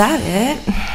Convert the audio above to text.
Is that it?